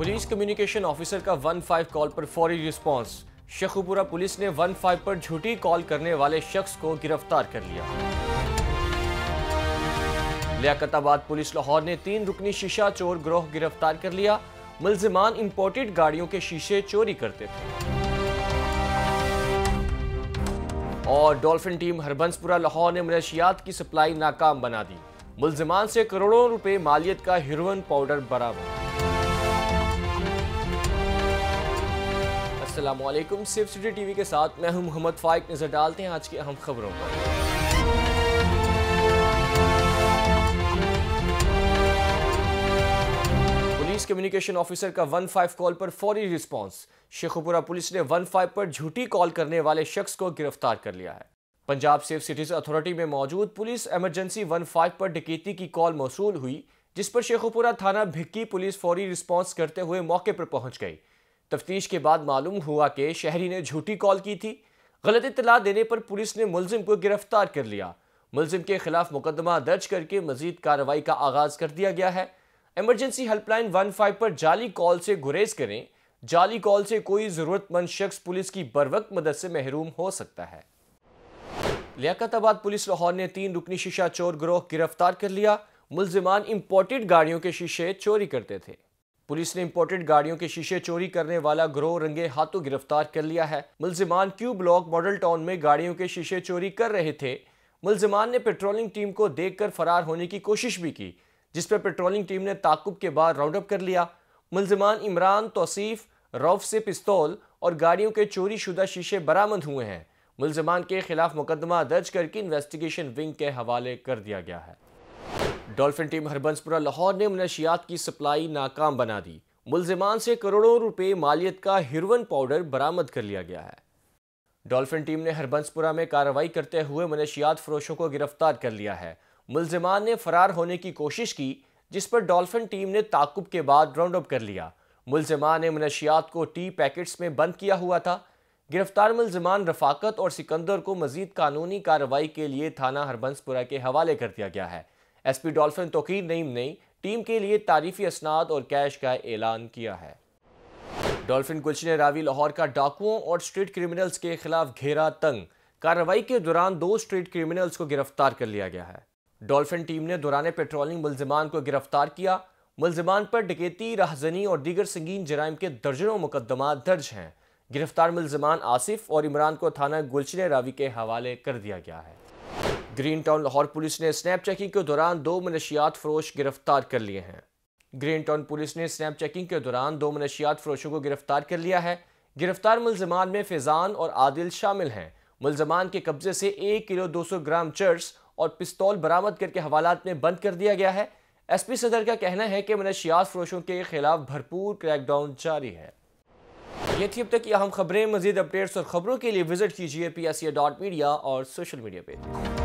Police communication officer का one five call पर फौरी रिस्पांस शेखुपुरा पुलिस ने वन फाइव पर झूठी कॉल करने वाले शख्स को गिरफ़्तार कर लिया। लियाकताबाद पुलिस लाहौर ने तीन रुकनी शीशा चोर ग्रोह गिरफ़्तार कर लिया। मुलजिमान इंपोर्टेड गाड़ियों के शीशे चोरी करते थे। और डॉल्फिन टीम हरबंसपुरा लाहौर ने मनशियात की सप्लाई नाकाम बना दी। मुलजिमान से करोड़ों रुपए मालियत का हीरोइन पाउडर बरामद। असलम सिर्फ़ सिटी टीवी के साथ मैं हूँ मोहम्मद फाइक। नज़र डालते हैं आज की अहम खबरों पर। पुलिस कम्युनिकेशन ऑफिसर का वन फाइव कॉल पर फौरी रिस्पांस। शेखुपुरा पुलिस ने वन फाइव पर झूठी कॉल करने वाले शख्स को गिरफ़्तार कर लिया है। पंजाब सेफ़ सिटीज़ अथॉरिटी में मौजूद पुलिस एमरजेंसी वन पर डकैती की कॉल मौसू हुई, जिस पर शेखुपुरा थाना भिक्की पुलिस फौरी रिस्पांस करते हुए मौके पर पहुँच गई। तफ्तीश के बाद मालूम हुआ कि शहरी ने झूठी कॉल की थी। गलत इतला देने पर पुलिस ने मुलजिम को गिरफ़्तार कर लिया। मुलजिम के खिलाफ मुकदमा दर्ज करके मजीद कार्रवाई का आगाज़ कर दिया गया है। एमरजेंसी हेल्पलाइन वन फाइव पर जाली कॉल से गुरेज करें। जाली कॉल से कोई ज़रूरतमंद शख्स पुलिस की बर वक्त मदद से महरूम हो सकता है। लियाकताबाद पुलिस लाहौर ने तीन रुकनी शीशा चोर गिरोह गिरफ़्तार कर लिया। मुलजमान इम्पोर्टेड गाड़ियों के शीशे चोरी करते थे। पुलिस ने इंपोर्टेड गाड़ियों के शीशे चोरी करने वाला ग्रोह रंगे हाथों गिरफ़्तार कर लिया है। मुलजिमान क्यू ब्लॉक मॉडल टाउन में गाड़ियों के शीशे चोरी कर रहे थे। मुलजिमान ने पेट्रोलिंग टीम को देखकर फरार होने की कोशिश भी की, जिस पर पेट्रोलिंग टीम ने ताकुब के बाद राउंड अप कर लिया। मुलजिमान इमरान, तोसीफ रौफ से पिस्तौल और गाड़ियों के चोरी शुदा शीशे बरामद हुए हैं। मुलजमान के खिलाफ मुकदमा दर्ज करके इन्वेस्टिगेशन विंग के हवाले कर दिया गया है। डॉल्फिन टीम हरबंसपुरा लाहौर ने मनशियात की सप्लाई नाकाम बना दी। मुलजिमान से करोड़ों रुपए मालियत का हिरवन पाउडर बरामद कर लिया गया है। डॉल्फिन टीम ने हरबंसपुरा में कार्रवाई करते हुए मनशियात फरोशों को गिरफ़्तार कर लिया है। मुलजिमान ने फरार होने की कोशिश की, जिस पर डॉल्फिन टीम ने ताकुब के बाद राउंड अप कर लिया। मुलजमान ने मनशियात को टी पैकेट्स में बंद किया हुआ था। गिरफ़्तार मुलजमान रफाकत और सिकंदर को मजीद कानूनी कार्रवाई के लिए थाना हरबंसपुरा के हवाले कर दिया गया है। एसपी डॉल्फिन तोकीर नईम ने टीम के लिए तारीफी असनाद और कैश का ऐलान किया है। डॉल्फिन गुलशन रावी लाहौर का डाकुओं और स्ट्रीट क्रिमिनल्स के खिलाफ घेरा तंग। कार्रवाई के दौरान दो स्ट्रीट क्रिमिनल्स को गिरफ़्तार कर लिया गया है। डॉल्फिन टीम ने दौरान पेट्रोलिंग मुलजमान को गिरफ़्तार किया। मुलजमान पर डकैती, राहजनी और दीगर संगीन जराइम के दर्जनों मुकदमा दर्ज हैं। गिरफ़्तार मुलजमान आसिफ और इमरान को थाना गुलशन रावी के हवाले कर दिया गया है। ग्रीन टाउन लाहौर पुलिस ने स्नैप चेकिंग के दौरान दो मनशियात फरोश गिरफ़्तार कर लिए हैं। ग्रीन टाउन पुलिस ने स्नैप चेकिंग के दौरान दो मनशियात फरोशों को गिरफ़्तार कर लिया है। गिरफ़्तार मुलजमान में फैजान और आदिल शामिल हैं। मुलजमान के कब्जे से एक किलो दो सौ ग्राम चर्च और पिस्तौल बरामद करके हवालात में बंद कर दिया गया है। एस पी सदर का कहना है कि मनशियात फरोशों के खिलाफ भरपूर क्रैकडाउन जारी है। ये थी अब तक की अहम खबरें। मजीद अपडेट्स और खबरों के लिए विज़िट कीजिए P S C dot media और सोशल मीडिया पेज